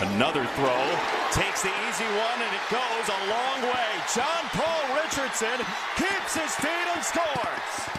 Another throw. Takes the easy one, and it goes a long way. John Paul Richardson keeps his feet and scores.